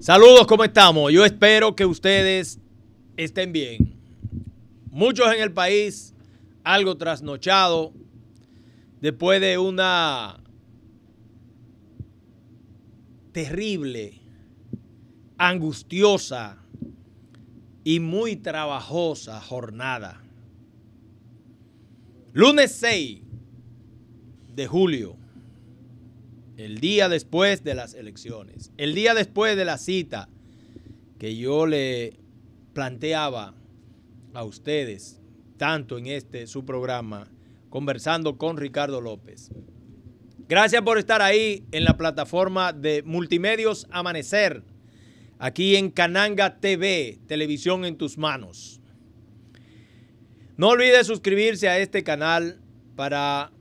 Saludos, ¿cómo estamos? Yo espero que ustedes estén bien. Muchos en el país algo trasnochado después de una terrible, angustiosa y muy trabajosa jornada. Lunes 6 de julio el día después de las elecciones, el día después de la cita que yo le planteaba a ustedes, tanto en este su programa, conversando con Ricardo López. Gracias por estar ahí en la plataforma de Multimedios Amanecer, aquí en Cananga TV, Televisión en tus manos. No olvide suscribirse a este canal para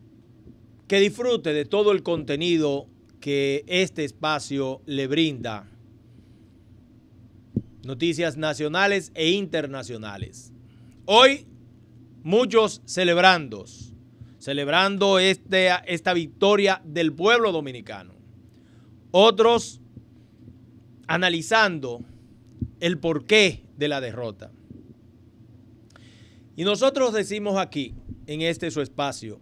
que disfrute de todo el contenido que este espacio le brinda. Noticias nacionales e internacionales. Hoy muchos celebrando, celebrando este, esta victoria del pueblo dominicano. Otros analizando el porqué de la derrota. Y nosotros decimos aquí, en este su espacio,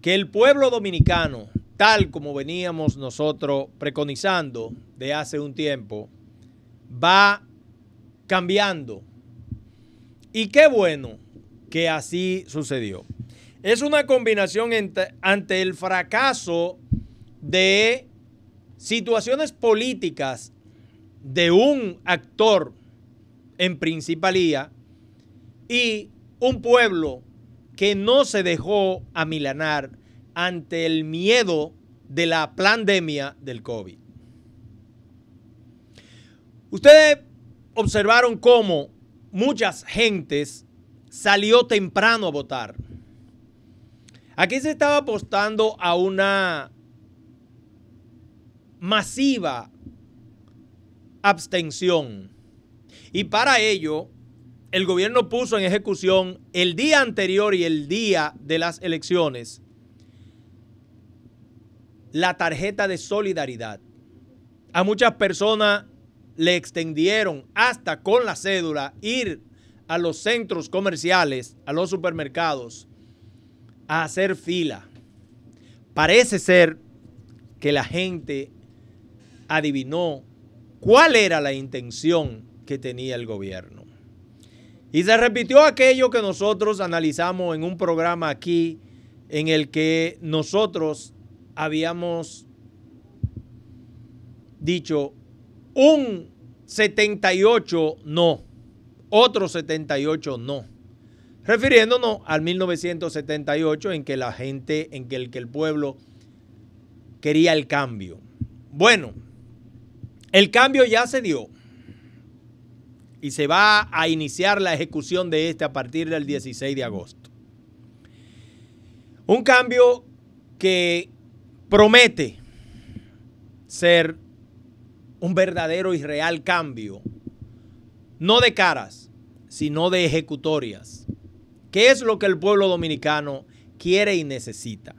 que el pueblo dominicano, tal como veníamos nosotros preconizando de hace un tiempo, va cambiando. Y qué bueno que así sucedió. Es una combinación ante el fracaso de situaciones políticas de un actor en principalía y un pueblo que no se dejó amilanar ante el miedo de la pandemia del COVID. Ustedes observaron cómo muchas gentes salió temprano a votar. Aquí se estaba apostando a una masiva abstención. Y para ello, el gobierno puso en ejecución el día anterior y el día de las elecciones la tarjeta de solidaridad. A muchas personas le extendieron hasta con la cédula ir a los centros comerciales, a los supermercados, a hacer fila. Parece ser que la gente adivinó cuál era la intención que tenía el gobierno. Y se repitió aquello que nosotros analizamos en un programa aquí en el que nosotros habíamos dicho un 78 no, otro 78 no, refiriéndonos al 1978 en que la gente, en que el, que el pueblo quería el cambio. Bueno, el cambio ya se dio y se va a iniciar la ejecución de este a partir del 16 de agosto. Un cambio que promete ser un verdadero y real cambio, no de caras, sino de ejecutorias. ¿Qué es lo que el pueblo dominicano quiere y necesita?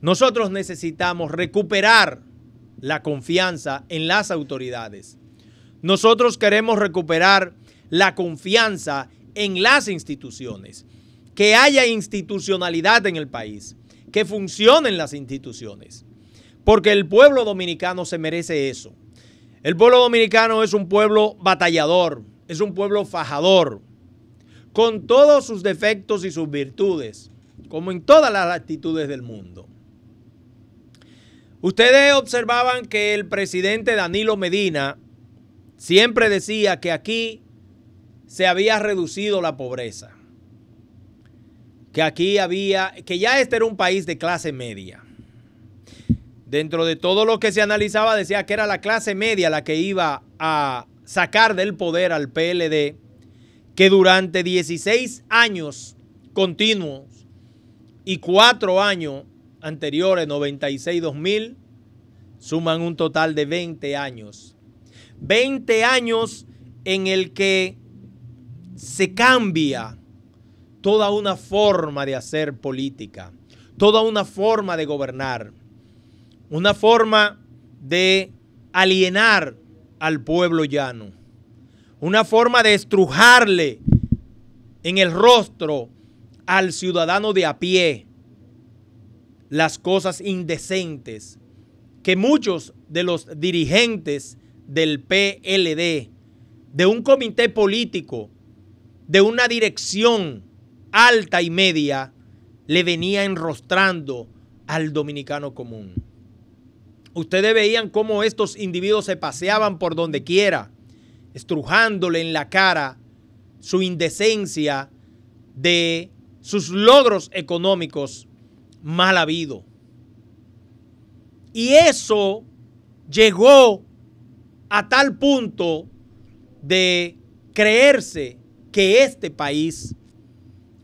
Nosotros necesitamos recuperar la confianza en las autoridades nosotros queremos recuperar la confianza en las instituciones, que haya institucionalidad en el país, que funcionen las instituciones, porque el pueblo dominicano se merece eso. El pueblo dominicano es un pueblo batallador, es un pueblo fajador, con todos sus defectos y sus virtudes, como en todas las actitudes del mundo. Ustedes observaban que el presidente Danilo Medina siempre decía que aquí se había reducido la pobreza, que aquí había, que ya este era un país de clase media. Dentro de todo lo que se analizaba decía que era la clase media la que iba a sacar del poder al PLD, que durante 16 años continuos y cuatro años anteriores, 96-2000, suman un total de 20 años 20 años en el que se cambia toda una forma de hacer política, toda una forma de gobernar, una forma de alienar al pueblo llano. Una forma de estrujarle en el rostro al ciudadano de a pie las cosas indecentes que muchos de los dirigentes del PLD, de un comité político, de una dirección alta y media, le venía enrostrando al dominicano común. Ustedes veían cómo estos individuos se paseaban por donde quiera, estrujándole en la cara su indecencia de sus logros económicos mal habido. Y eso llegó a tal punto de creerse que este país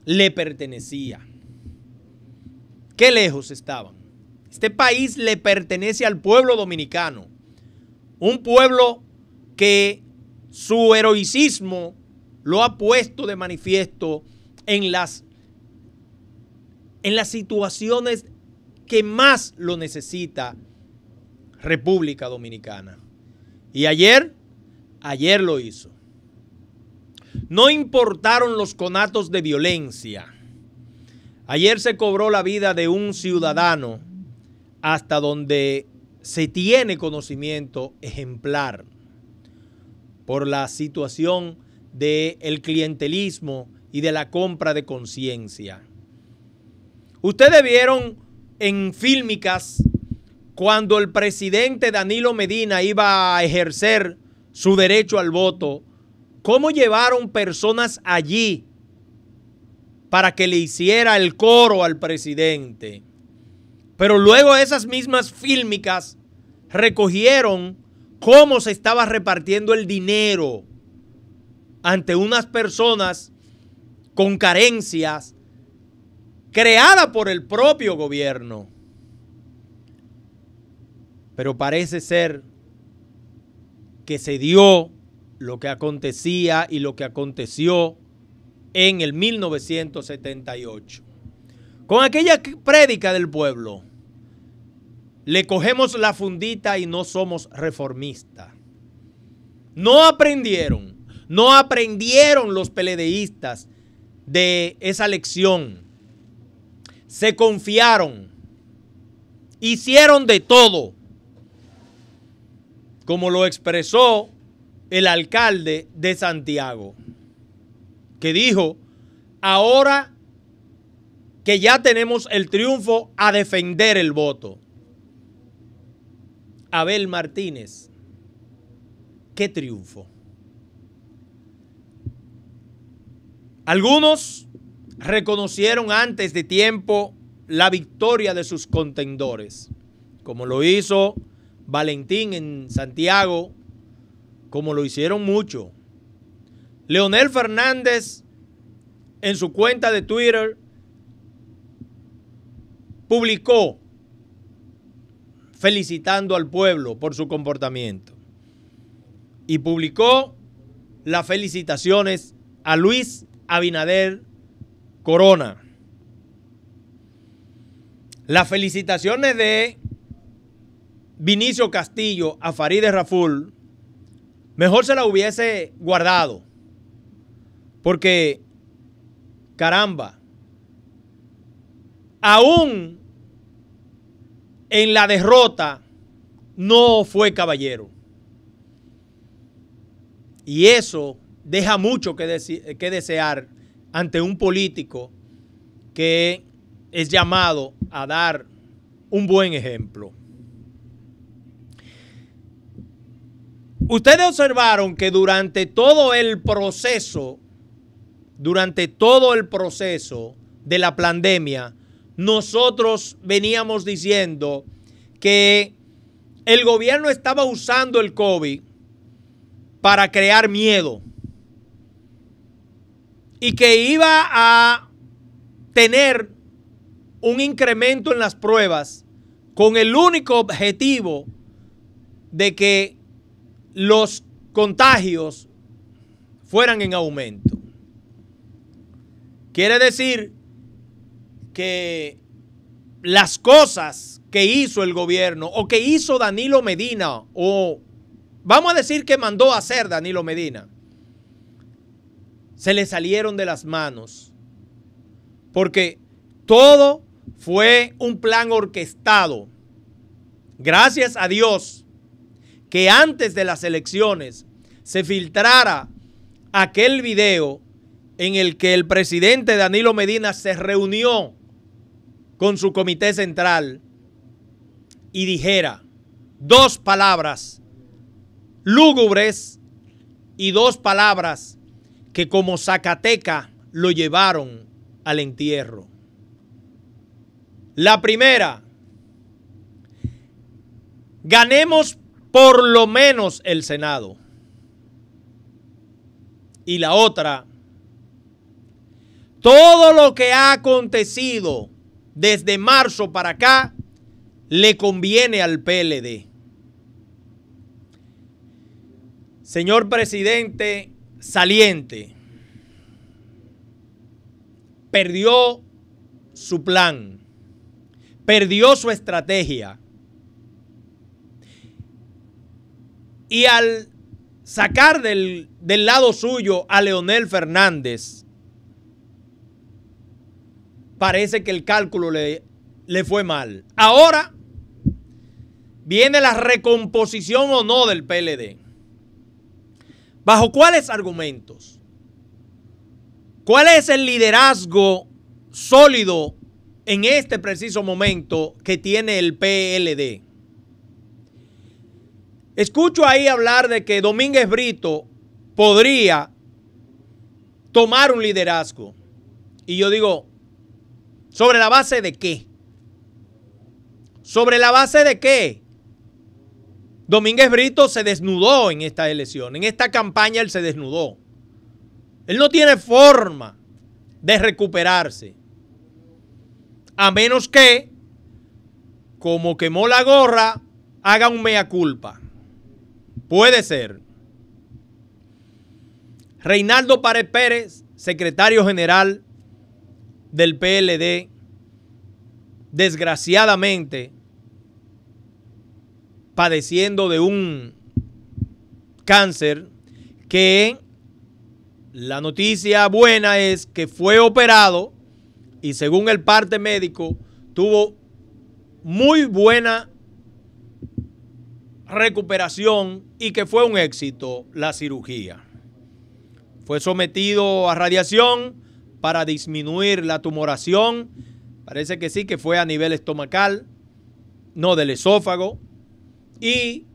le pertenecía. Qué lejos estaban. Este país le pertenece al pueblo dominicano. Un pueblo que su heroicismo lo ha puesto de manifiesto en las, en las situaciones que más lo necesita República Dominicana. Y ayer, ayer lo hizo. No importaron los conatos de violencia. Ayer se cobró la vida de un ciudadano hasta donde se tiene conocimiento ejemplar por la situación del clientelismo y de la compra de conciencia. Ustedes vieron en fílmicas cuando el presidente Danilo Medina iba a ejercer su derecho al voto, cómo llevaron personas allí para que le hiciera el coro al presidente. Pero luego esas mismas fílmicas recogieron cómo se estaba repartiendo el dinero ante unas personas con carencias creadas por el propio gobierno. Pero parece ser que se dio lo que acontecía y lo que aconteció en el 1978. Con aquella prédica del pueblo, le cogemos la fundita y no somos reformistas. No aprendieron, no aprendieron los peledeístas de esa lección. Se confiaron, hicieron de todo como lo expresó el alcalde de Santiago, que dijo, ahora que ya tenemos el triunfo a defender el voto. Abel Martínez, ¿qué triunfo? Algunos reconocieron antes de tiempo la victoria de sus contendores, como lo hizo Valentín en Santiago, como lo hicieron mucho. Leonel Fernández en su cuenta de Twitter publicó felicitando al pueblo por su comportamiento y publicó las felicitaciones a Luis Abinader Corona. Las felicitaciones de Vinicio Castillo a Farideh Raful, mejor se la hubiese guardado. Porque, caramba, aún en la derrota no fue caballero. Y eso deja mucho que, que desear ante un político que es llamado a dar un buen ejemplo. Ustedes observaron que durante todo el proceso, durante todo el proceso de la pandemia, nosotros veníamos diciendo que el gobierno estaba usando el COVID para crear miedo y que iba a tener un incremento en las pruebas con el único objetivo de que los contagios fueran en aumento. Quiere decir que las cosas que hizo el gobierno o que hizo Danilo Medina o vamos a decir que mandó a hacer Danilo Medina, se le salieron de las manos. Porque todo fue un plan orquestado. Gracias a Dios que antes de las elecciones se filtrara aquel video en el que el presidente Danilo Medina se reunió con su comité central y dijera dos palabras lúgubres y dos palabras que como Zacateca lo llevaron al entierro. La primera, ganemos por lo menos el Senado. Y la otra, todo lo que ha acontecido desde marzo para acá le conviene al PLD. Señor presidente saliente, perdió su plan, perdió su estrategia. Y al sacar del, del, lado suyo a Leonel Fernández, parece que el cálculo le, le fue mal. Ahora viene la recomposición o no del PLD. ¿Bajo cuáles argumentos? ¿Cuál es el liderazgo sólido en este preciso momento que tiene el PLD? Escucho ahí hablar de que Domínguez Brito podría tomar un liderazgo. Y yo digo, ¿sobre la base de qué? ¿Sobre la base de qué? Domínguez Brito se desnudó en esta elección, en esta campaña él se desnudó. Él no tiene forma de recuperarse. A menos que, como quemó la gorra, haga un mea culpa. Puede ser. Reinaldo Párez Pérez, secretario general del PLD, desgraciadamente padeciendo de un cáncer que la noticia buena es que fue operado y según el parte médico tuvo muy buena recuperación y que fue un éxito la cirugía. Fue sometido a radiación para disminuir la tumoración. Parece que sí, que fue a nivel estomacal, no del esófago y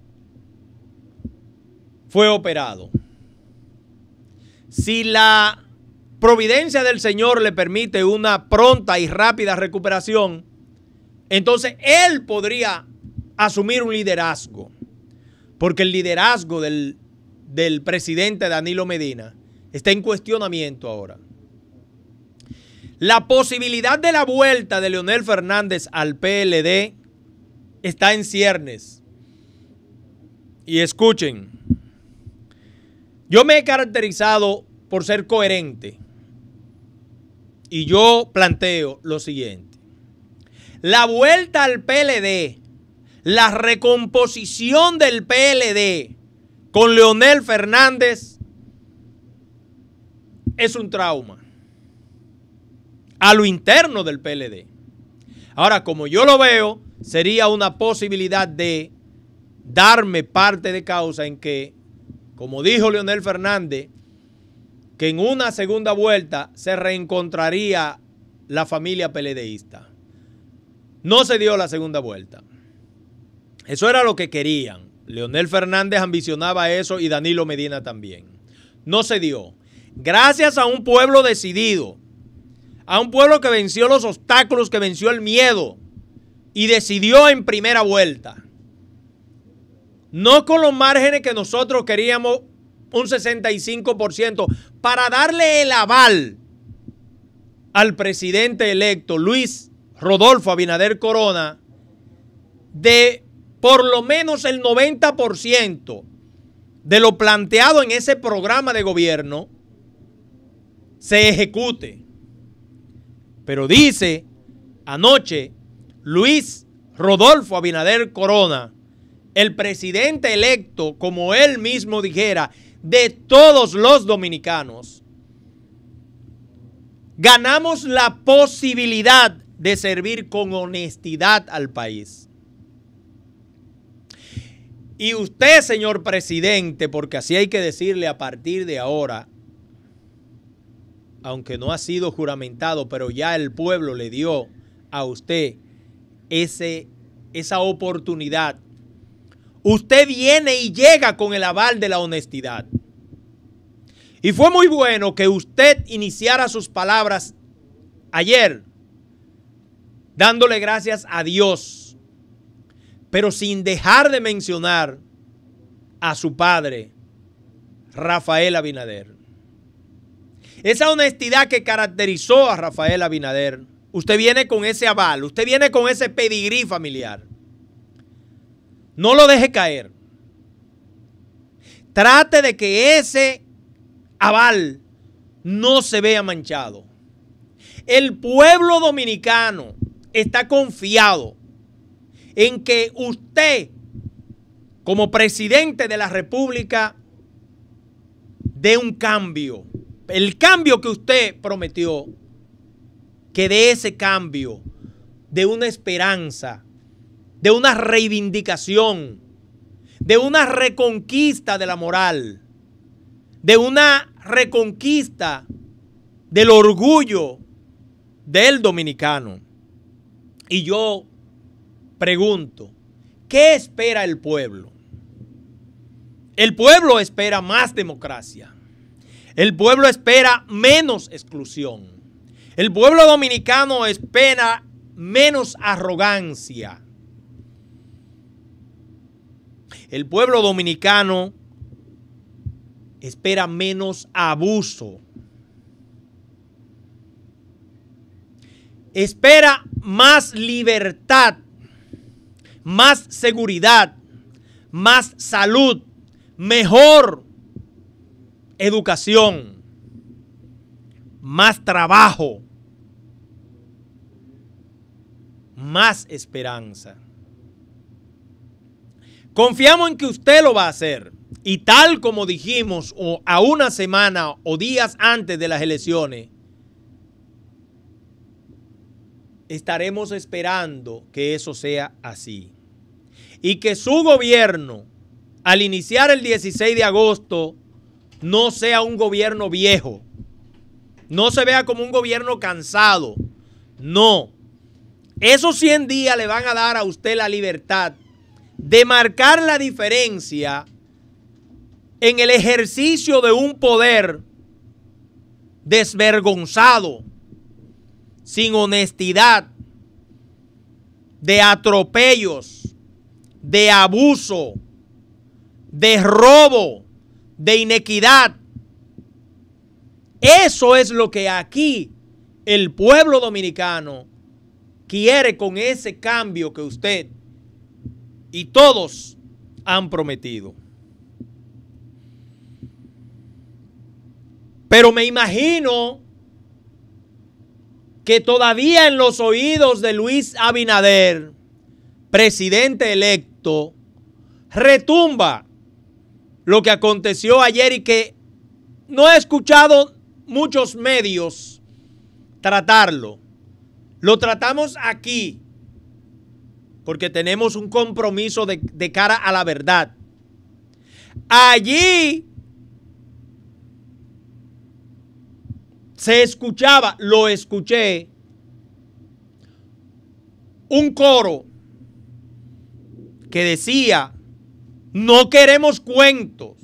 fue operado. Si la providencia del Señor le permite una pronta y rápida recuperación, entonces Él podría asumir un liderazgo. Porque el liderazgo del, del presidente Danilo Medina está en cuestionamiento ahora. La posibilidad de la vuelta de Leonel Fernández al PLD está en ciernes. Y escuchen, yo me he caracterizado por ser coherente. Y yo planteo lo siguiente. La vuelta al PLD, la recomposición del PLD con Leonel Fernández es un trauma a lo interno del PLD. Ahora, como yo lo veo, sería una posibilidad de darme parte de causa en que, como dijo Leonel Fernández, que en una segunda vuelta se reencontraría la familia peledeísta. No se dio la segunda vuelta. Eso era lo que querían. Leonel Fernández ambicionaba eso y Danilo Medina también. No se dio. Gracias a un pueblo decidido, a un pueblo que venció los obstáculos, que venció el miedo y decidió en primera vuelta. No con los márgenes que nosotros queríamos, un 65%, para darle el aval al presidente electo Luis Rodolfo Abinader Corona de por lo menos el 90% de lo planteado en ese programa de gobierno se ejecute. Pero dice anoche Luis Rodolfo Abinader Corona el presidente electo, como él mismo dijera, de todos los dominicanos, ganamos la posibilidad de servir con honestidad al país. Y usted, señor presidente, porque así hay que decirle a partir de ahora, aunque no ha sido juramentado, pero ya el pueblo le dio a usted ese, esa oportunidad. Usted viene y llega con el aval de la honestidad. Y fue muy bueno que usted iniciara sus palabras ayer dándole gracias a Dios, pero sin dejar de mencionar a su padre, Rafael Abinader. Esa honestidad que caracterizó a Rafael Abinader, usted viene con ese aval, usted viene con ese pedigrí familiar. No lo deje caer. Trate de que ese aval no se vea manchado. El pueblo dominicano está confiado en que usted, como presidente de la República, dé un cambio. El cambio que usted prometió, que de ese cambio, de una esperanza, de una reivindicación, de una reconquista de la moral, de una reconquista del orgullo del dominicano. Y yo pregunto, ¿qué espera el pueblo? El pueblo espera más democracia. El pueblo espera menos exclusión. El pueblo dominicano espera menos arrogancia. El pueblo dominicano espera menos abuso. Espera más libertad, más seguridad, más salud, mejor educación, más trabajo, más esperanza. Confiamos en que usted lo va a hacer. Y tal como dijimos a una semana o días antes de las elecciones, estaremos esperando que eso sea así. Y que su gobierno, al iniciar el 16 de agosto, no sea un gobierno viejo. No se vea como un gobierno cansado. No. Esos 100 días le van a dar a usted la libertad de marcar la diferencia en el ejercicio de un poder desvergonzado, sin honestidad, de atropellos, de abuso, de robo, de inequidad. Eso es lo que aquí el pueblo dominicano quiere con ese cambio que usted y todos han prometido. Pero me imagino que todavía en los oídos de Luis Abinader, presidente electo, retumba lo que aconteció ayer y que no he escuchado muchos medios tratarlo. Lo tratamos aquí porque tenemos un compromiso de, de cara a la verdad. Allí se escuchaba, lo escuché, un coro que decía, no queremos cuentos,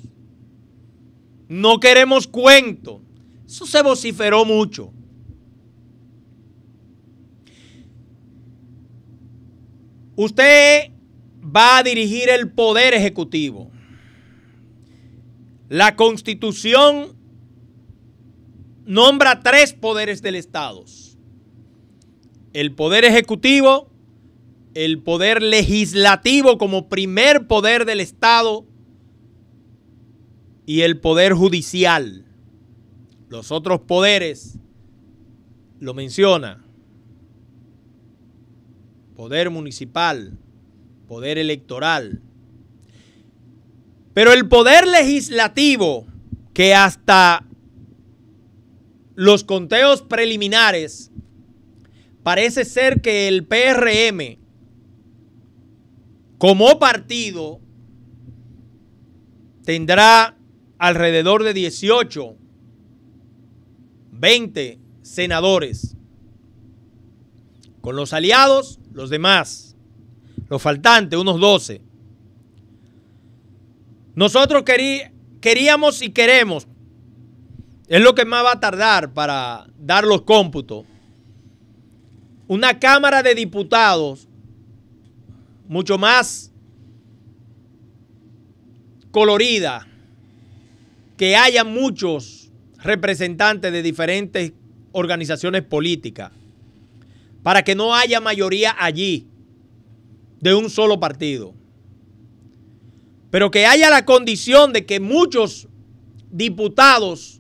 no queremos cuentos. Eso se vociferó mucho. Usted va a dirigir el poder ejecutivo. La constitución nombra tres poderes del Estado. El poder ejecutivo, el poder legislativo como primer poder del Estado y el poder judicial. Los otros poderes lo menciona poder municipal, poder electoral, Pero el poder legislativo, que hasta los conteos preliminares, parece ser que el PRM, como partido, tendrá alrededor de 18, 20 senadores. Con los aliados, los demás. Los faltantes, unos 12. Nosotros queríamos y queremos, es lo que más va a tardar para dar los cómputos, una Cámara de Diputados mucho más colorida, que haya muchos representantes de diferentes organizaciones políticas, para que no haya mayoría allí de un solo partido. Pero que haya la condición de que muchos diputados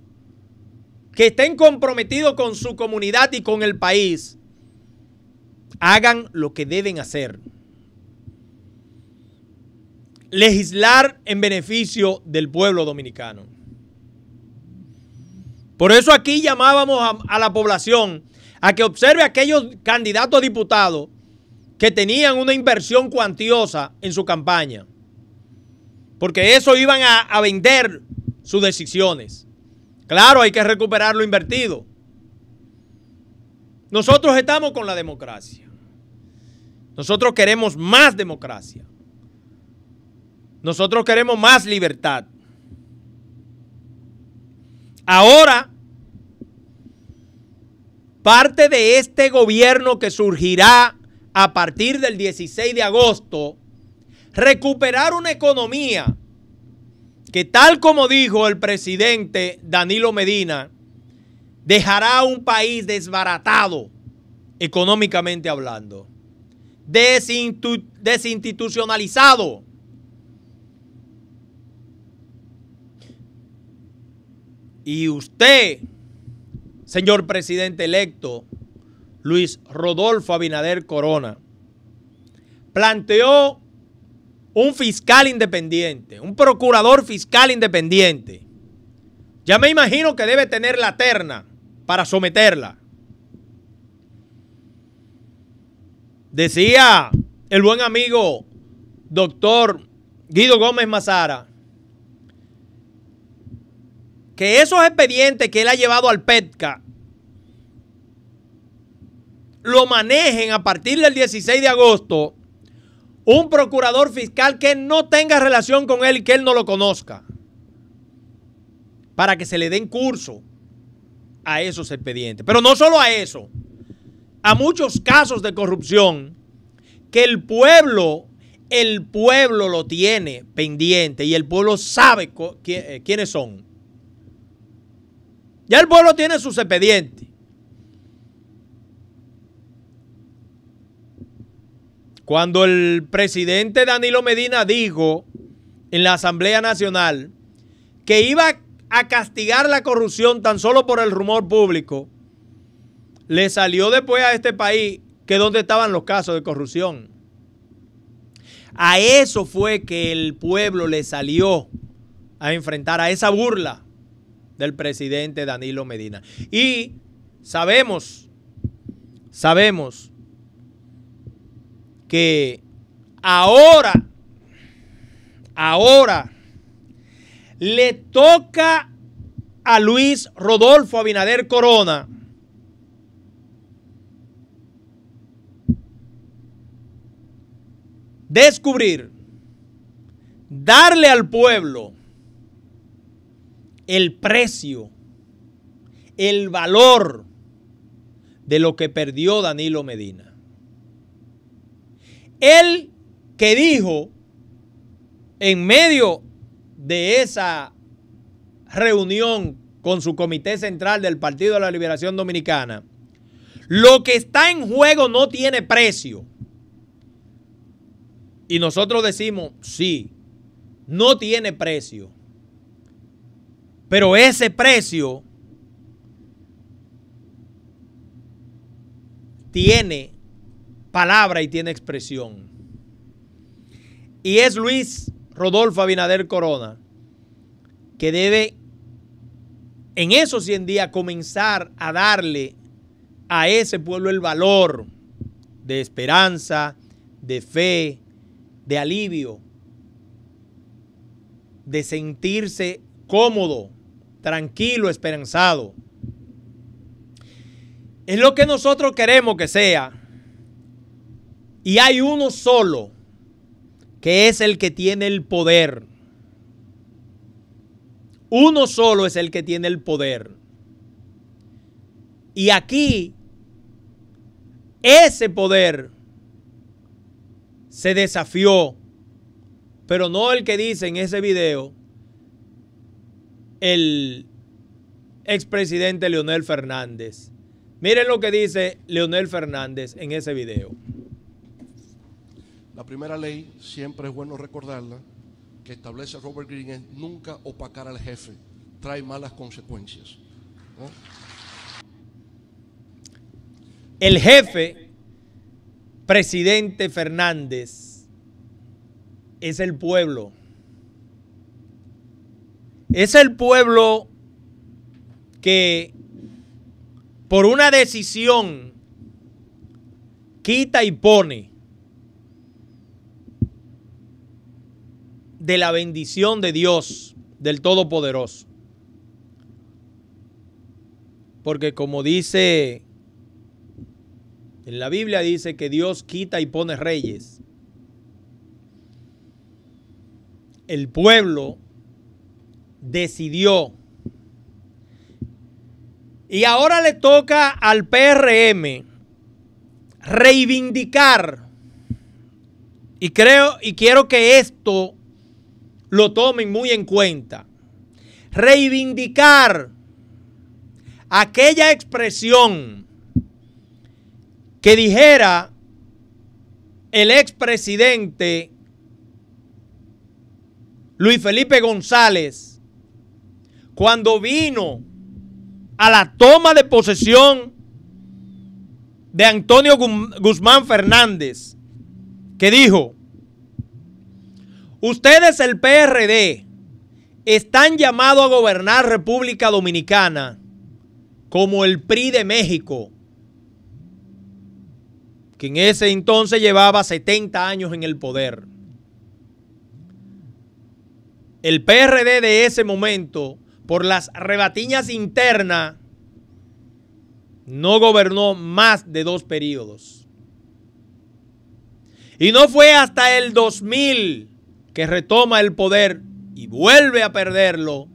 que estén comprometidos con su comunidad y con el país hagan lo que deben hacer. Legislar en beneficio del pueblo dominicano. Por eso aquí llamábamos a, a la población a que observe a aquellos candidatos a diputados que tenían una inversión cuantiosa en su campaña porque eso iban a, vender sus decisiones. Claro, hay que recuperar lo invertido. Nosotros estamos con la democracia. Nosotros queremos más democracia. Nosotros queremos más libertad. Ahora, parte de este gobierno que surgirá a partir del 16 de agosto recuperar una economía que tal como dijo el presidente Danilo Medina, dejará un país desbaratado económicamente hablando, desinstitucionalizado. Y usted, señor presidente electo, Luis Rodolfo Abinader Corona, planteó un fiscal independiente, un procurador fiscal independiente. Ya me imagino que debe tener la terna para someterla. Decía el buen amigo doctor Guido Gómez Mazara que esos expedientes que él ha llevado al PETCA lo manejen a partir del 16 de agosto un procurador fiscal que no tenga relación con él y que él no lo conozca. Para que se le den curso a esos expedientes. Pero no solo a eso, a muchos casos de corrupción que el pueblo, el pueblo lo tiene pendiente y el pueblo sabe eh, quiénes son. Ya el pueblo tiene sus expedientes. Cuando el presidente Danilo Medina dijo en la Asamblea Nacional que iba a castigar la corrupción tan solo por el rumor público, le salió después a este país que dónde estaban los casos de corrupción. A eso fue que el pueblo le salió a enfrentar a esa burla del presidente Danilo Medina. Y sabemos, sabemos que ahora, ahora le toca a Luis Rodolfo Abinader Corona descubrir, darle al pueblo el precio, el valor de lo que perdió Danilo Medina. Él que dijo en medio de esa reunión con su comité central del Partido de la Liberación Dominicana, lo que está en juego no tiene precio. Y nosotros decimos, sí, no tiene precio. Pero ese precio tiene palabra y tiene expresión. Y es Luis Rodolfo Abinader Corona, que debe en esos 100 días comenzar a darle a ese pueblo el valor de esperanza, de fe, de alivio, de sentirse cómodo, tranquilo, esperanzado. Es lo que nosotros queremos que sea. Y hay uno solo que es el que tiene el poder. Uno solo es el que tiene el poder. Y aquí, ese poder se desafió, pero no el que dice en ese video el expresidente Leonel Fernández. Miren lo que dice Leonel Fernández en ese video. La primera ley, siempre es bueno recordarla, que establece Robert Greene es nunca opacar al jefe, trae malas consecuencias. El jefe, presidente Fernández, es el pueblo. Es el pueblo que por una decisión quita y pone de la bendición de Dios, del Todopoderoso. Porque como dice en la Biblia dice que Dios quita y pone reyes. El pueblo decidió. Y ahora le toca al PRM reivindicar. Y creo y quiero que esto lo tomen muy en cuenta. Reivindicar aquella expresión que dijera el expresidente Luis Felipe González cuando vino a la toma de posesión de Antonio Guzmán Fernández, que dijo, ustedes el PRD están llamados a gobernar República Dominicana como el PRI de México, que en ese entonces llevaba 70 años en el poder. El PRD de ese momento, por las rebatiñas internas, no gobernó más de dos periodos. Y no fue hasta el 2000 que retoma el poder y vuelve a perderlo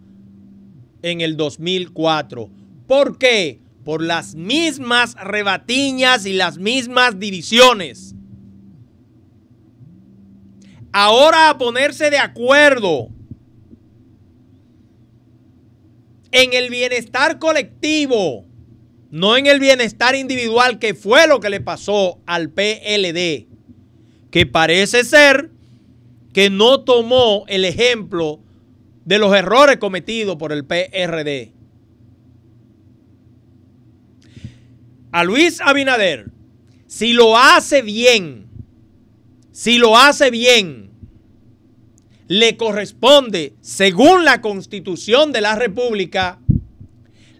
en el 2004. ¿Por qué? Por las mismas rebatiñas y las mismas divisiones. Ahora a ponerse de acuerdo en el bienestar colectivo, no en el bienestar individual, que fue lo que le pasó al PLD, que parece ser que no tomó el ejemplo de los errores cometidos por el PRD. A Luis Abinader, si lo hace bien, si lo hace bien, le corresponde, según la constitución de la República,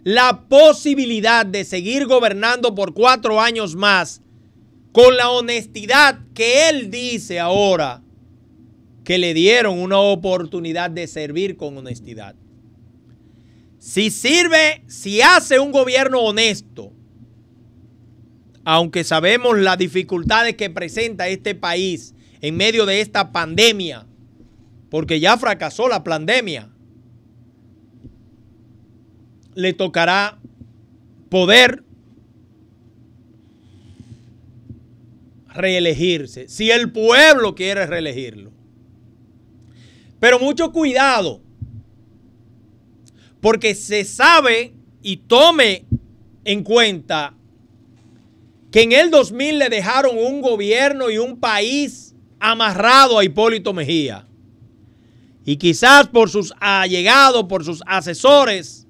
la posibilidad de seguir gobernando por cuatro años más con la honestidad que él dice ahora que le dieron una oportunidad de servir con honestidad. Si sirve, si hace un gobierno honesto, aunque sabemos las dificultades que presenta este país en medio de esta pandemia, porque ya fracasó la pandemia, le tocará poder reelegirse, si el pueblo quiere reelegirlo. Pero mucho cuidado, porque se sabe y tome en cuenta que en el 2000 le dejaron un gobierno y un país amarrado a Hipólito Mejía. Y quizás por sus allegados, por sus asesores,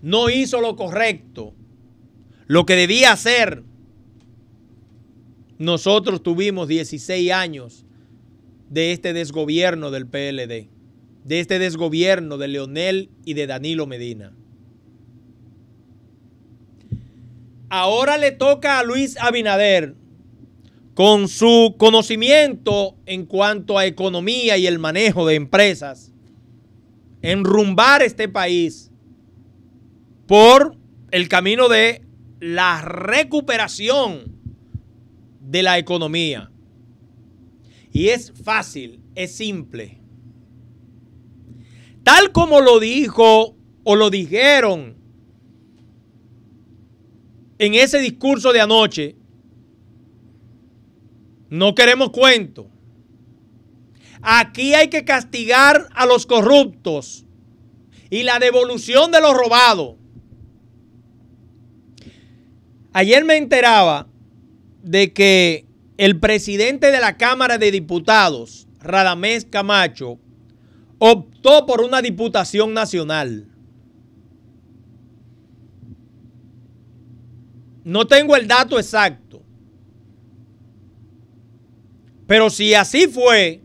no hizo lo correcto, lo que debía hacer. Nosotros tuvimos 16 años de este desgobierno del PLD, de este desgobierno de Leonel y de Danilo Medina. Ahora le toca a Luis Abinader, con su conocimiento en cuanto a economía y el manejo de empresas, enrumbar este país por el camino de la recuperación de la economía. Y es fácil, es simple. Tal como lo dijo o lo dijeron en ese discurso de anoche, no queremos cuento. Aquí hay que castigar a los corruptos y la devolución de los robados. Ayer me enteraba de que el presidente de la Cámara de Diputados, Radamés Camacho, optó por una diputación nacional. No tengo el dato exacto. Pero si así fue,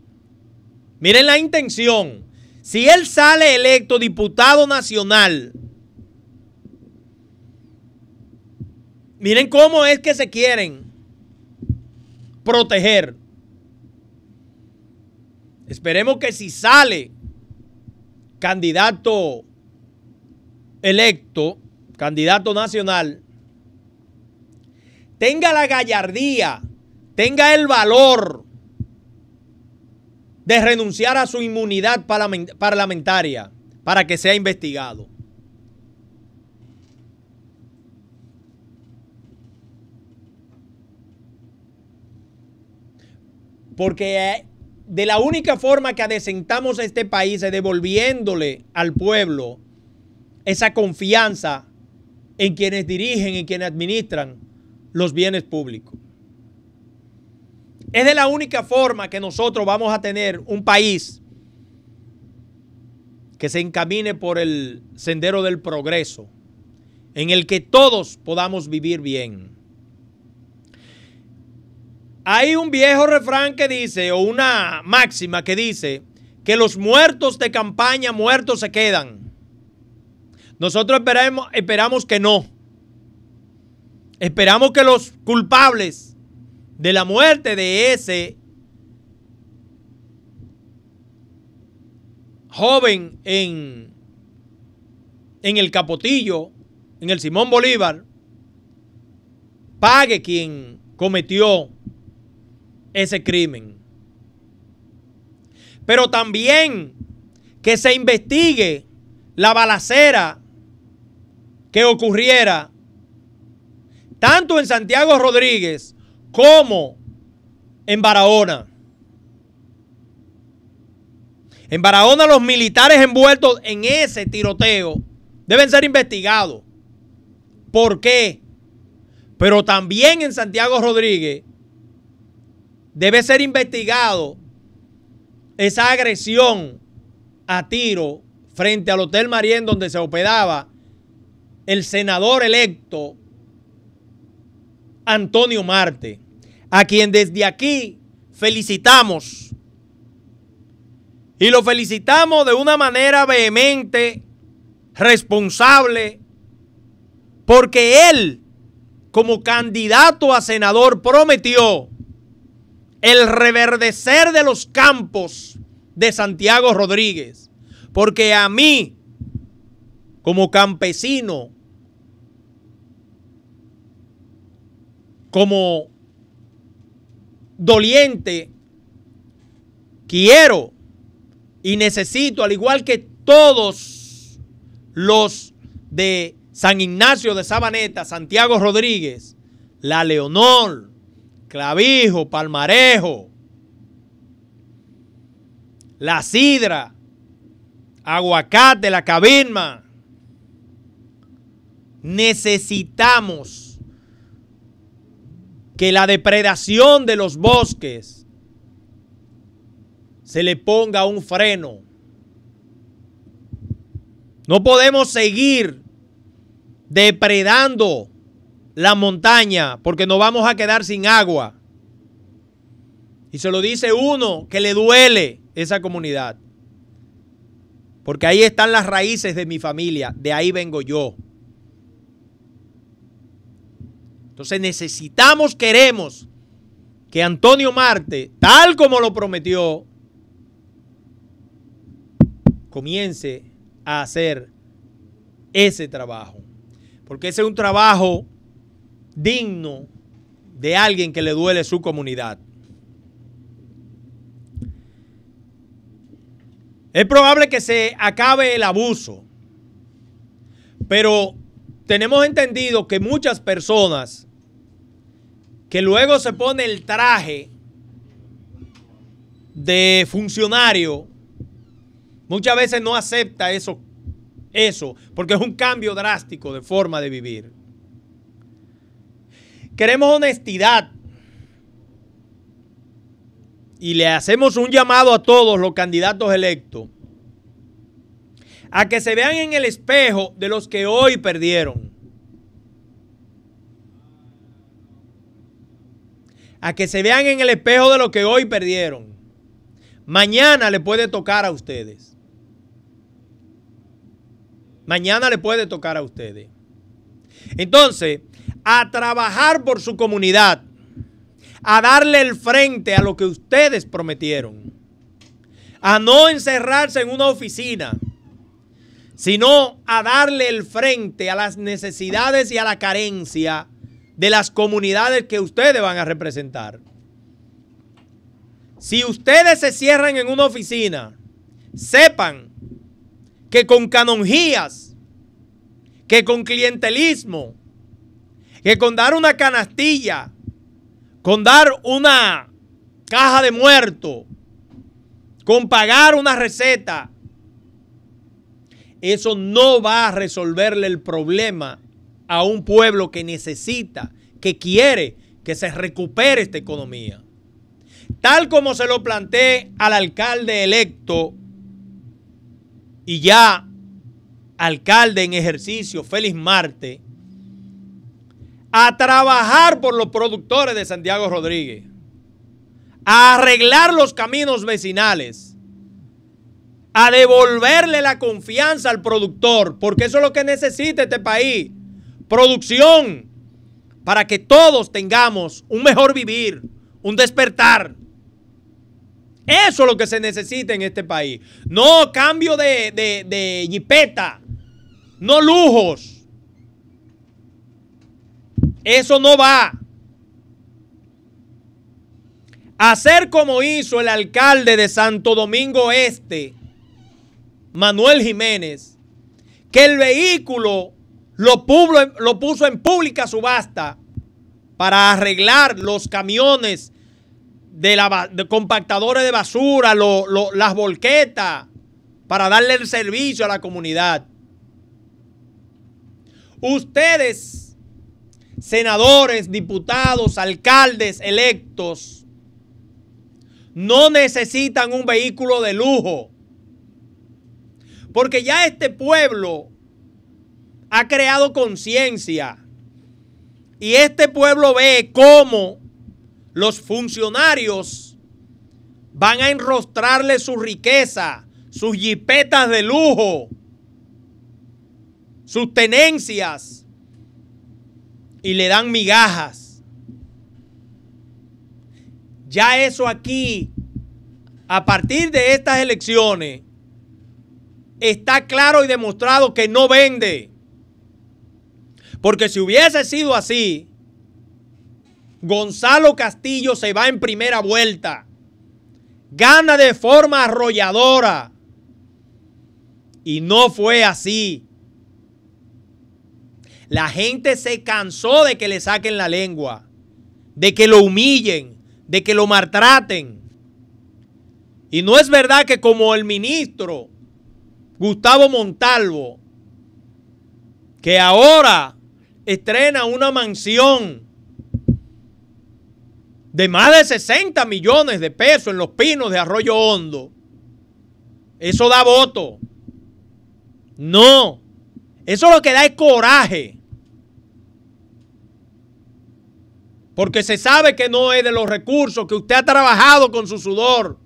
miren la intención. Si él sale electo diputado nacional, miren cómo es que se quieren proteger. Esperemos que si sale candidato electo, candidato nacional, tenga la gallardía, tenga el valor de renunciar a su inmunidad parlamentaria para que sea investigado. Porque eh, de la única forma que adecentamos a este país es devolviéndole al pueblo esa confianza en quienes dirigen y quienes administran los bienes públicos. Es de la única forma que nosotros vamos a tener un país que se encamine por el sendero del progreso, en el que todos podamos vivir bien. Hay un viejo refrán que dice, o una máxima que dice, que los muertos de campaña muertos se quedan. Nosotros esperamos, esperamos que no. Esperamos que los culpables de la muerte de ese joven en, en el Capotillo, en el Simón Bolívar, pague quien cometió ese crimen. Pero también que se investigue la balacera que ocurriera tanto en Santiago Rodríguez como en Barahona. En Barahona los militares envueltos en ese tiroteo deben ser investigados. ¿Por qué? Pero también en Santiago Rodríguez debe ser investigado esa agresión a tiro frente al Hotel Marién donde se hospedaba el senador electo Antonio Marte, a quien desde aquí felicitamos. Y lo felicitamos de una manera vehemente, responsable, porque él, como candidato a senador, prometió el reverdecer de los campos de Santiago Rodríguez. Porque a mí, como campesino, como doliente, quiero y necesito, al igual que todos los de San Ignacio de Sabaneta, Santiago Rodríguez, La Leonor, Clavijo, Palmarejo, La Sidra, Aguacate, La Cabinma. Necesitamos que la depredación de los bosques se le ponga un freno. No podemos seguir depredando la montaña porque nos vamos a quedar sin agua. Y se lo dice uno que le duele esa comunidad. Porque ahí están las raíces de mi familia, de ahí vengo yo. Entonces necesitamos, queremos que Antonio Marte, tal como lo prometió, comience a hacer ese trabajo. Porque ese es un trabajo digno de alguien que le duele su comunidad. Es probable que se acabe el abuso, pero tenemos entendido que muchas personas que luego se pone el traje de funcionario, muchas veces no acepta eso, eso, porque es un cambio drástico de forma de vivir. Queremos honestidad. Y le hacemos un llamado a todos los candidatos electos a que se vean en el espejo de los que hoy perdieron. A que se vean en el espejo de los que hoy perdieron. Mañana le puede tocar a ustedes. Mañana le puede tocar a ustedes. Entonces, a trabajar por su comunidad, a darle el frente a lo que ustedes prometieron, a no encerrarse en una oficina, sino a darle el frente a las necesidades y a la carencia de las comunidades que ustedes van a representar. Si ustedes se cierran en una oficina, sepan que con canonjías, que con clientelismo, que con dar una canastilla, con dar una caja de muerto, con pagar una receta, eso no va a resolverle el problema a un pueblo que necesita, que quiere que se recupere esta economía. Tal como se lo planteé al alcalde electo y ya alcalde en ejercicio, Félix Marte, a trabajar por los productores de Santiago Rodríguez, a arreglar los caminos vecinales, a devolverle la confianza al productor, porque eso es lo que necesita este país, producción, para que todos tengamos un mejor vivir, un despertar. Eso es lo que se necesita en este país. No cambio de, de, de jipeta, no lujos eso no va. Hacer como hizo el alcalde de Santo Domingo Este, Manuel Jiménez, que el vehículo lo, lo puso en pública subasta para arreglar los camiones de, la, compactadores de basura, las volquetas, para darle el servicio a la comunidad. Ustedes senadores, diputados, alcaldes electos no necesitan un vehículo de lujo. Porque ya este pueblo ha creado conciencia. Y este pueblo ve cómo los funcionarios van a enrostrarle su riqueza, sus jipetas de lujo, sus tenencias y le dan migajas. Ya eso aquí, a partir de estas elecciones, está claro y demostrado que no vende. Porque si hubiese sido así, Gonzalo Castillo se va en primera vuelta. Gana de forma arrolladora. Y no fue así. La gente se cansó de que le saquen la lengua, de que lo humillen, de que lo maltraten. Y no es verdad que como el ministro Gustavo Montalvo, que ahora estrena una mansión de más de 60 millones de pesos en los pinos de Arroyo Hondo, eso da voto. No, eso lo que da es coraje. Porque se sabe que no es de los recursos, que usted ha trabajado con su sudor.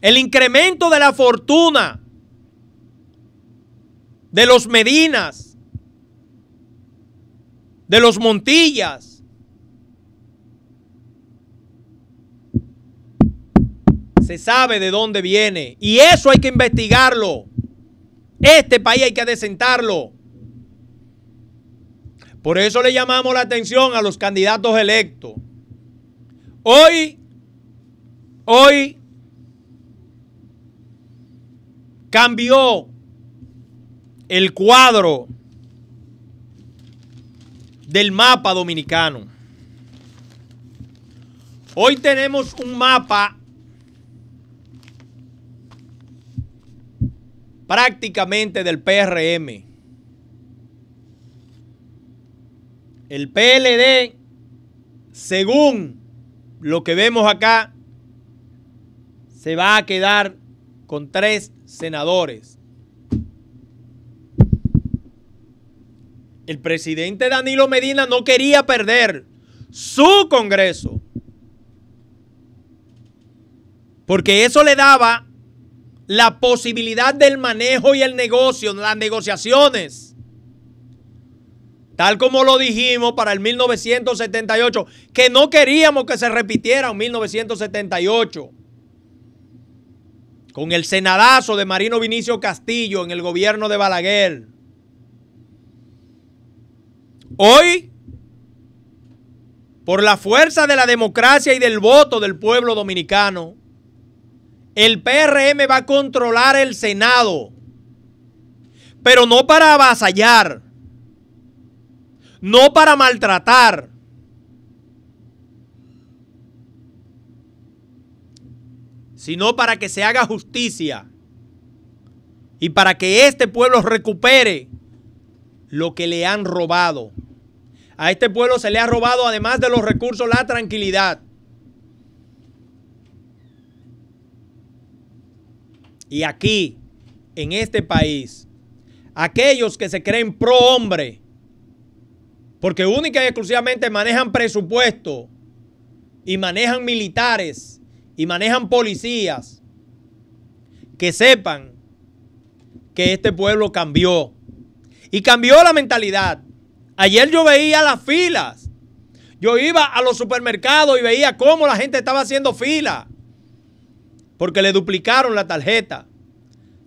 El incremento de la fortuna de los Medinas, de los Montillas, se sabe de dónde viene. Y eso hay que investigarlo. Este país hay que desentarlo. Por eso le llamamos la atención a los candidatos electos. Hoy, hoy cambió el cuadro del mapa dominicano. Hoy tenemos un mapa prácticamente del PRM. El PLD, según lo que vemos acá, se va a quedar con tres senadores. El presidente Danilo Medina no quería perder su Congreso. Porque eso le daba la posibilidad del manejo y el negocio, las negociaciones tal como lo dijimos para el 1978, que no queríamos que se repitiera un 1978, con el senadazo de Marino Vinicio Castillo en el gobierno de Balaguer. Hoy, por la fuerza de la democracia y del voto del pueblo dominicano, el PRM va a controlar el Senado, pero no para avasallar no para maltratar. sino para que se haga justicia y para que este pueblo recupere lo que le han robado. A este pueblo se le ha robado, además de los recursos, la tranquilidad. Y aquí, en este país, aquellos que se creen pro hombre, porque única y exclusivamente manejan presupuesto y manejan militares y manejan policías. Que sepan que este pueblo cambió. Y cambió la mentalidad. Ayer yo veía las filas. Yo iba a los supermercados y veía cómo la gente estaba haciendo fila. Porque le duplicaron la tarjeta.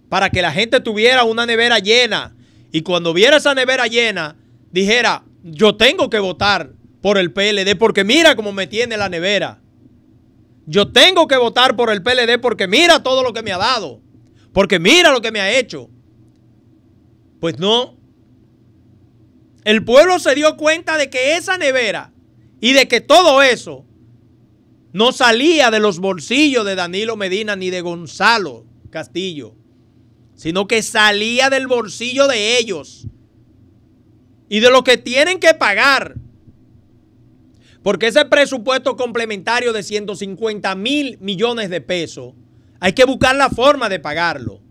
Para que la gente tuviera una nevera llena. Y cuando viera esa nevera llena, dijera, yo tengo que votar por el PLD porque mira cómo me tiene la nevera. Yo tengo que votar por el PLD porque mira todo lo que me ha dado. Porque mira lo que me ha hecho. Pues no. El pueblo se dio cuenta de que esa nevera y de que todo eso no salía de los bolsillos de Danilo Medina ni de Gonzalo Castillo, sino que salía del bolsillo de ellos y de lo que tienen que pagar. Porque ese presupuesto complementario de 150 mil millones de pesos, hay que buscar la forma de pagarlo.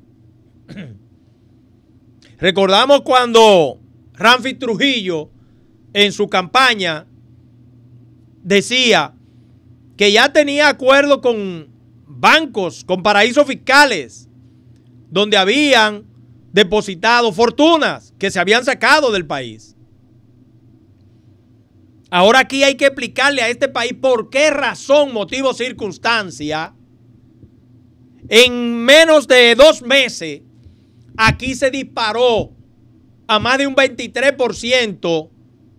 Recordamos cuando Ramfi Trujillo en su campaña decía que ya tenía acuerdo con bancos, con paraísos fiscales, donde habían depositado fortunas que se habían sacado del país. Ahora aquí hay que explicarle a este país por qué razón, motivo, circunstancia, en menos de dos meses, aquí se disparó a más de un 23%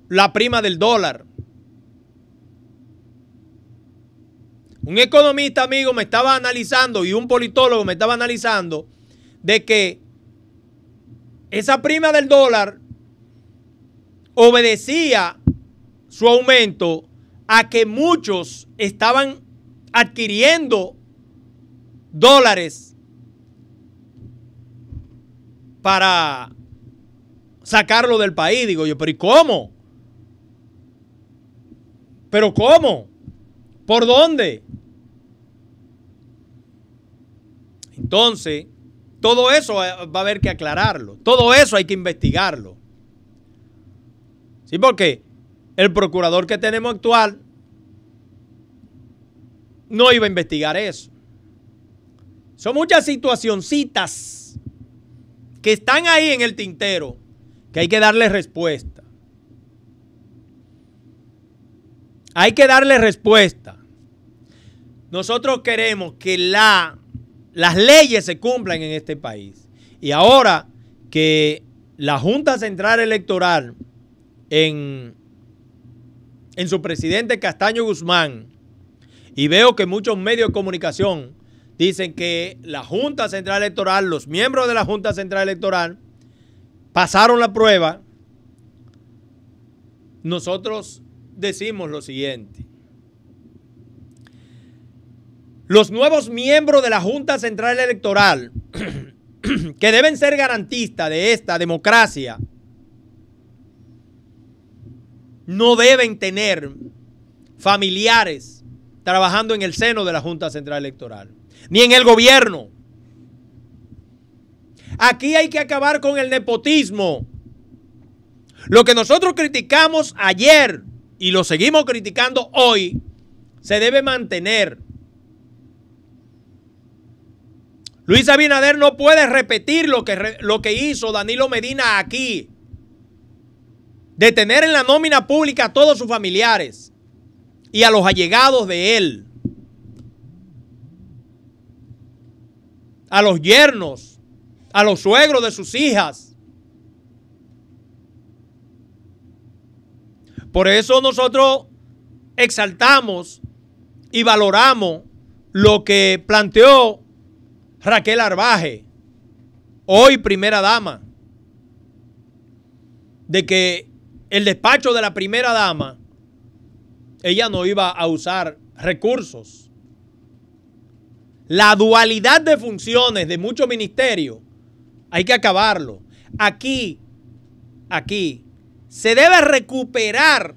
la prima del dólar. Un economista amigo me estaba analizando y un politólogo me estaba analizando de que esa prima del dólar obedecía su aumento a que muchos estaban adquiriendo dólares para sacarlo del país. Digo yo, pero ¿y cómo? ¿Pero cómo? ¿Por dónde? Entonces, todo eso va a haber que aclararlo. Todo eso hay que investigarlo. Sí, porque el procurador que tenemos actual no iba a investigar eso. Son muchas situacioncitas que están ahí en el tintero que hay que darle respuesta. Hay que darle respuesta. Nosotros queremos que la, las leyes se cumplan en este país. Y ahora que la Junta Central Electoral en, en su presidente Castaño Guzmán, y veo que muchos medios de comunicación dicen que la Junta Central Electoral, los miembros de la Junta Central Electoral, pasaron la prueba. Nosotros decimos lo siguiente. Los nuevos miembros de la Junta Central Electoral, que deben ser garantistas de esta democracia, no deben tener familiares trabajando en el seno de la Junta Central Electoral, ni en el gobierno. Aquí hay que acabar con el nepotismo. Lo que nosotros criticamos ayer y lo seguimos criticando hoy, se debe mantener. Luis Abinader no puede repetir lo que, lo que hizo Danilo Medina aquí. De tener en la nómina pública a todos sus familiares y a los allegados de él. A los yernos, a los suegros de sus hijas. Por eso nosotros exaltamos y valoramos lo que planteó Raquel Arbaje, hoy primera dama, de que el despacho de la primera dama, ella no iba a usar recursos. La dualidad de funciones de muchos ministerios hay que acabarlo. Aquí, aquí, se debe recuperar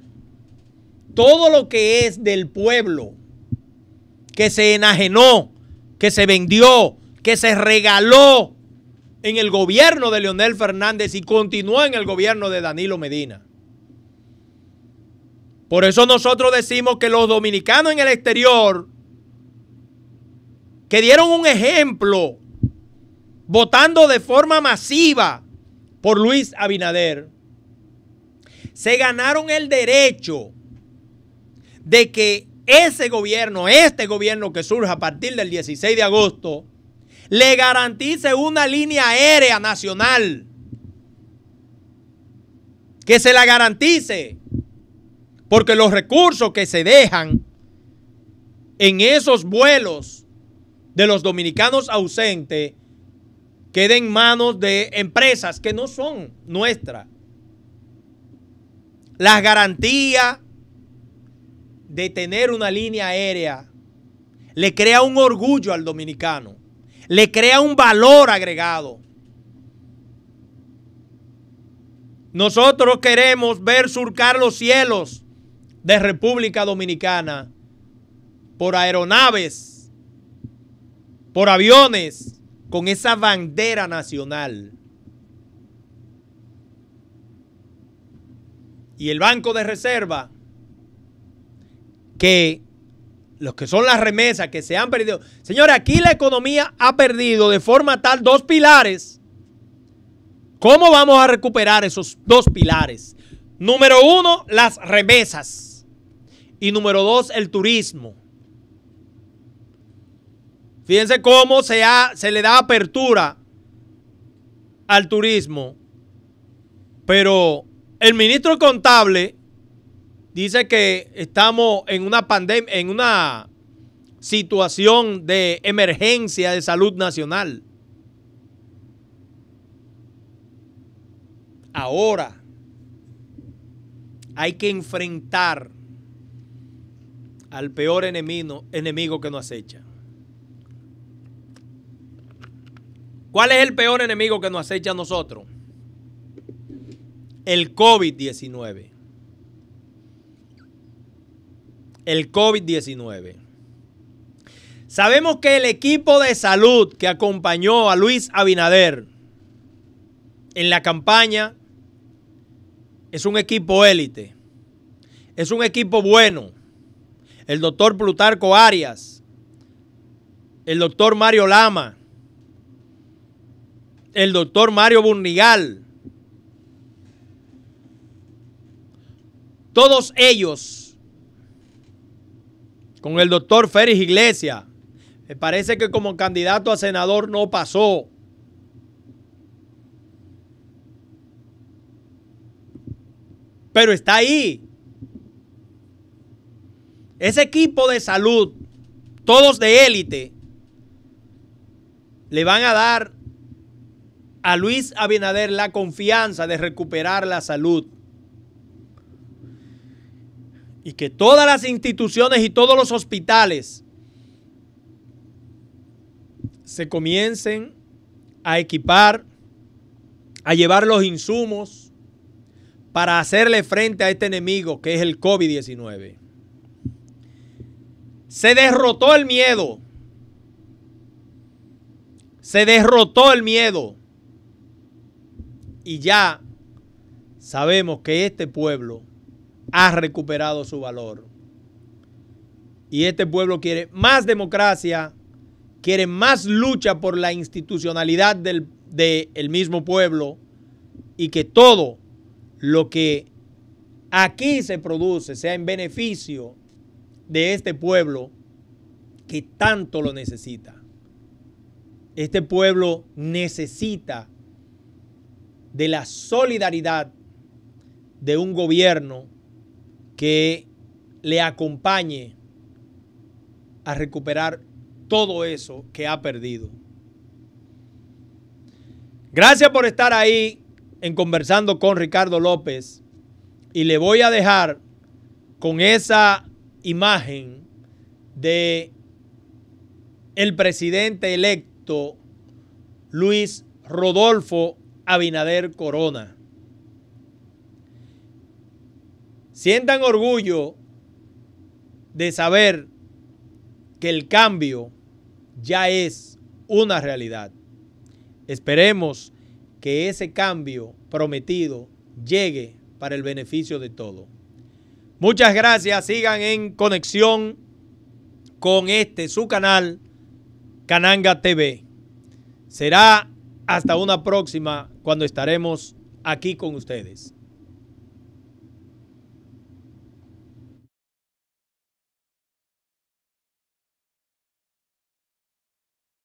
todo lo que es del pueblo, que se enajenó, que se vendió, que se regaló en el gobierno de Leonel Fernández y continuó en el gobierno de Danilo Medina. Por eso nosotros decimos que los dominicanos en el exterior, que dieron un ejemplo votando de forma masiva por Luis Abinader, se ganaron el derecho de que ese gobierno, este gobierno que surge a partir del 16 de agosto, le garantice una línea aérea nacional. Que se la garantice. Porque los recursos que se dejan en esos vuelos de los dominicanos ausentes queden en manos de empresas que no son nuestras. Las garantías de tener una línea aérea le crea un orgullo al dominicano, le crea un valor agregado. Nosotros queremos ver surcar los cielos de República Dominicana por aeronaves, por aviones, con esa bandera nacional. Y el Banco de Reserva, que los que son las remesas que se han perdido. Señores, aquí la economía ha perdido de forma tal dos pilares. ¿Cómo vamos a recuperar esos dos pilares? Número uno, las remesas. Y número dos, el turismo. Fíjense cómo se, se le da apertura al turismo. Pero el ministro contable dice que estamos en una pandemia, en una situación de emergencia de salud nacional. Ahora hay que enfrentar al peor enemigo, enemigo que nos acecha. ¿Cuál es el peor enemigo que nos acecha a nosotros? El COVID-19 el COVID-19. Sabemos que el equipo de salud que acompañó a Luis Abinader en la campaña es un equipo élite. Es un equipo bueno. El doctor Plutarco Arias, el doctor Mario Lama, el doctor Mario Burnigal. Todos ellos, con el doctor Félix Iglesias, me parece que como candidato a senador no pasó. Pero está ahí. Ese equipo de salud, todos de élite, le van a dar a Luis Abinader la confianza de recuperar la salud. Y que todas las instituciones y todos los hospitales se comiencen a equipar, a llevar los insumos para hacerle frente a este enemigo que es el COVID-19. Se derrotó el miedo. Se derrotó el miedo. Y ya sabemos que este pueblo ha recuperado su valor. Y este pueblo quiere más democracia, quiere más lucha por la institucionalidad del mismo pueblo y que todo lo que aquí se produce sea en beneficio de este pueblo que tanto lo necesita. Este pueblo necesita de la solidaridad de un gobierno que le acompañe a recuperar todo eso que ha perdido. Gracias por estar ahí en conversando con Ricardo López y le voy a dejar con esa imagen de el presidente electo Luis Rodolfo Abinader Corona. Sientan orgullo de saber que el cambio ya es una realidad. Esperemos que ese cambio prometido llegue para el beneficio de todos. Muchas gracias, sigan en conexión con este su canal, Cananga TV. Será hasta una próxima cuando estaremos aquí con ustedes.